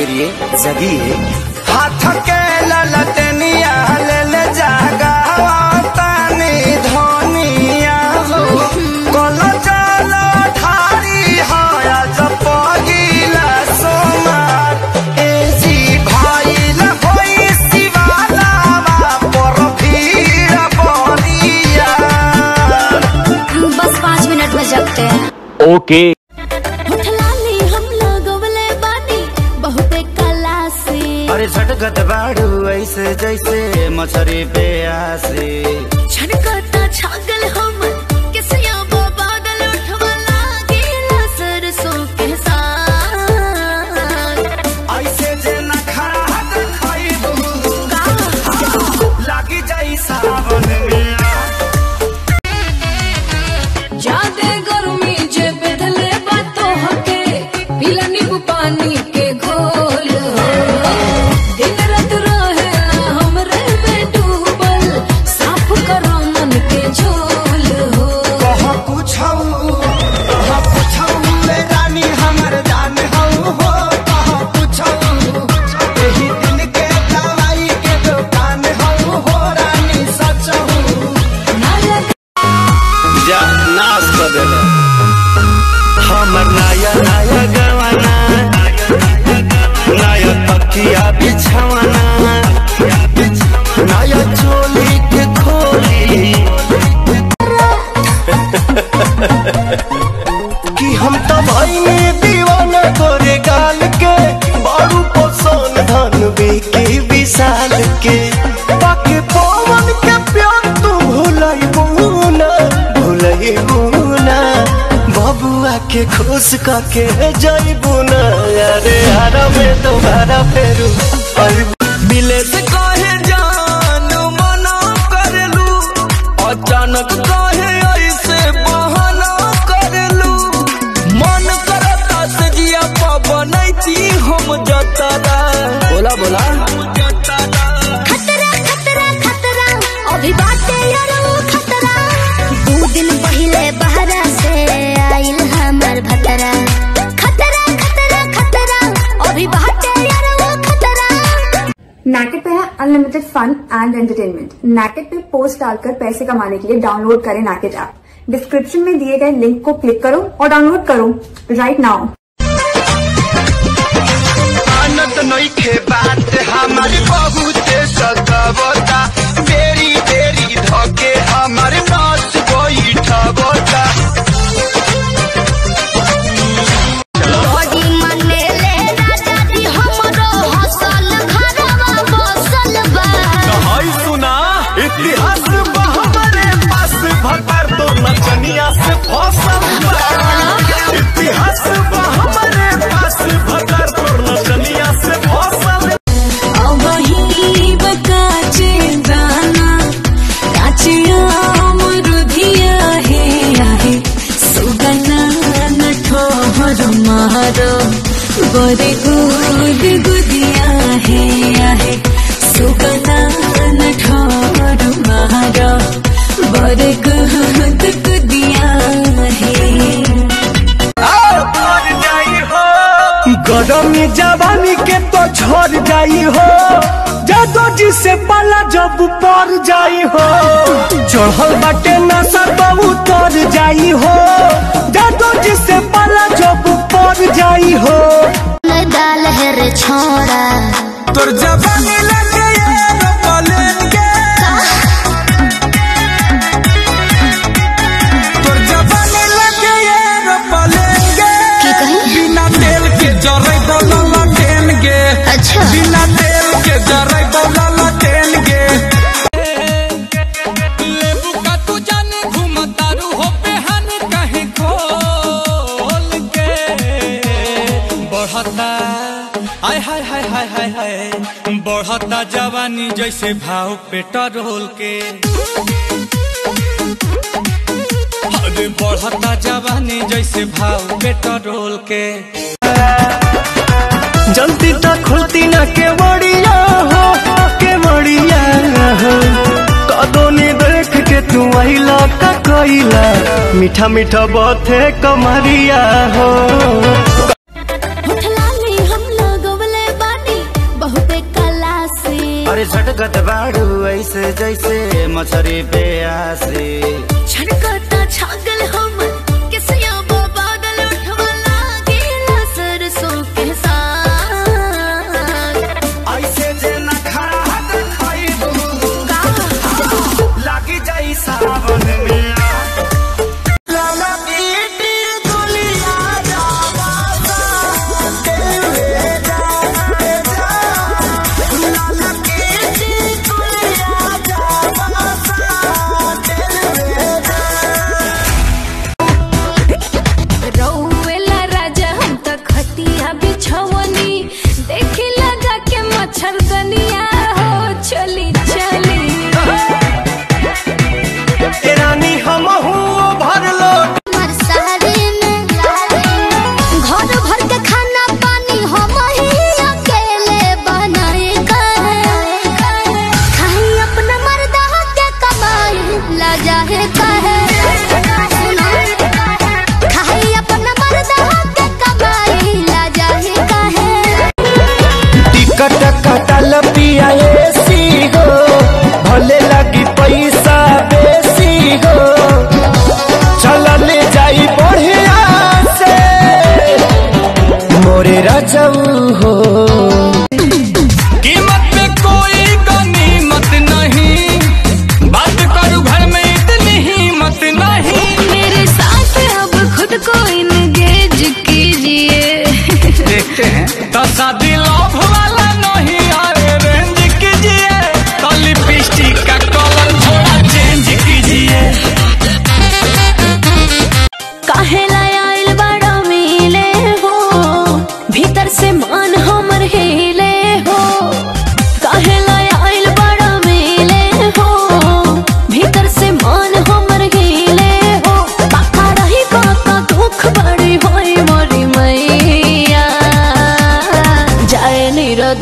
प्रिय जगी है हाथ के ललटनिया हलल जागा तानी धोनिया हो। सोमार। ए जी भाई ल होई पर बस पाँच मिनट में जगते हैं। ओके। लगत बाडु ऐसे जैसे मछरी आसे। कर हाँ, देना हमर नया नया गवाना। के खुश का के जैबू ना यारे आरा तो में तुम्हारा फेरू फन एंड एंटरटेनमेंट नैकेट पे पोस्ट डालकर पैसे कमाने के लिए डाउनलोड करें नैकेट ऐप डिस्क्रिप्शन में दिए गए लिंक को क्लिक करो और डाउनलोड करो राइट नाउ बहुत सब पर जाई हो। चढ़ल बाटे ना सब उतर जाई हो। दादो जी से पाला जब पर जाई हो। दाल है रे छोड़ा तोर जब जवानी जैसे भाव पेट्रोल के। अरे बढ़ता जवानी जैसे भाव पेट्रोल के। जल्दी तो खुलती ना के बड़िया हो के बड़िया तू आइला मीठा मीठा बात है कमरिया। हो अरे झटकत बाड़ू ऐसे जैसे मछरी पे आसे गेज कीजिए। देखते हैं। तो शादी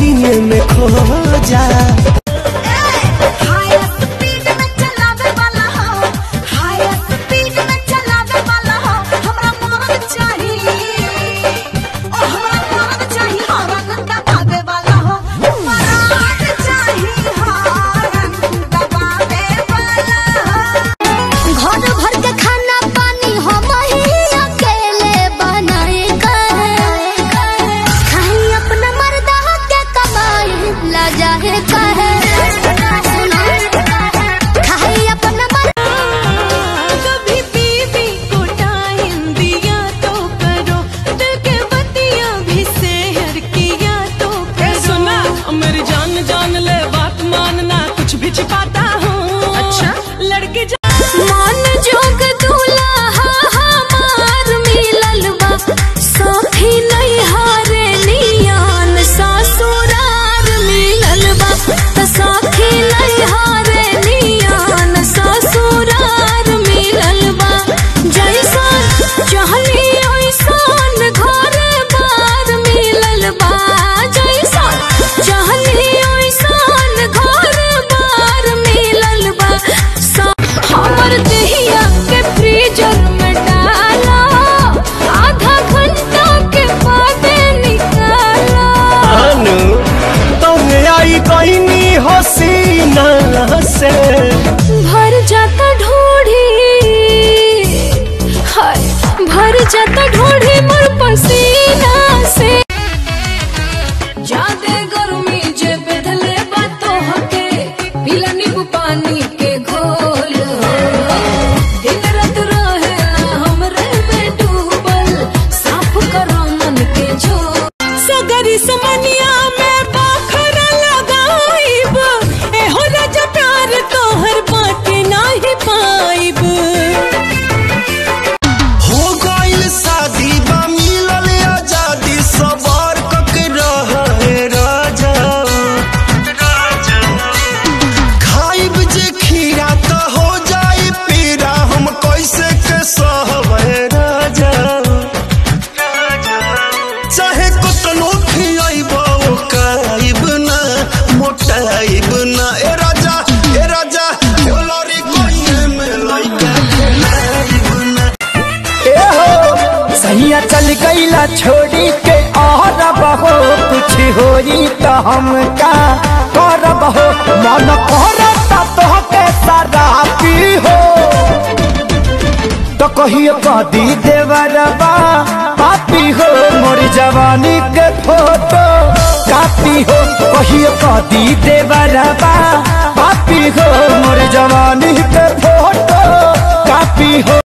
दिन में खो जा। छोड़ी के और बहो कुछ होई तो हमका कर बहो मन कर तो के सारा पी हो। तो कहिए पदी देवरबा, पापी हो मोर जवानी के फ़ोटो। कापी हो कहिए पदी देवरबा, पापी हो मोर जवानी के फ़ोटो। कापी हो